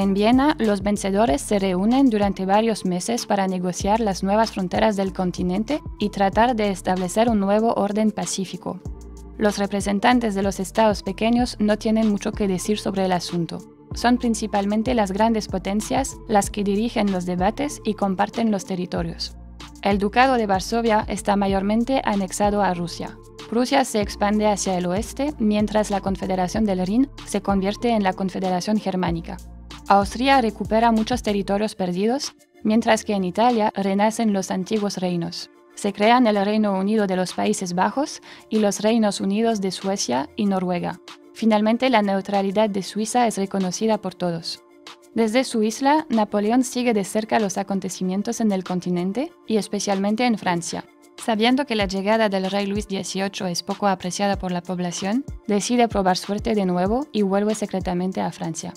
En Viena, los vencedores se reúnen durante varios meses para negociar las nuevas fronteras del continente y tratar de establecer un nuevo orden pacífico. Los representantes de los estados pequeños no tienen mucho que decir sobre el asunto. Son principalmente las grandes potencias las que dirigen los debates y comparten los territorios. El Ducado de Varsovia está mayormente anexado a Rusia. Prusia se expande hacia el oeste, mientras la Confederación del Rin se convierte en la Confederación Germánica. Austria recupera muchos territorios perdidos, mientras que en Italia renacen los antiguos reinos. Se crean el Reino Unido de los Países Bajos y los Reinos Unidos de Suecia y Noruega. Finalmente, la neutralidad de Suiza es reconocida por todos. Desde su isla, Napoleón sigue de cerca los acontecimientos en el continente y especialmente en Francia. Sabiendo que la llegada del rey Luis XVIII es poco apreciada por la población, decide probar suerte de nuevo y vuelve secretamente a Francia.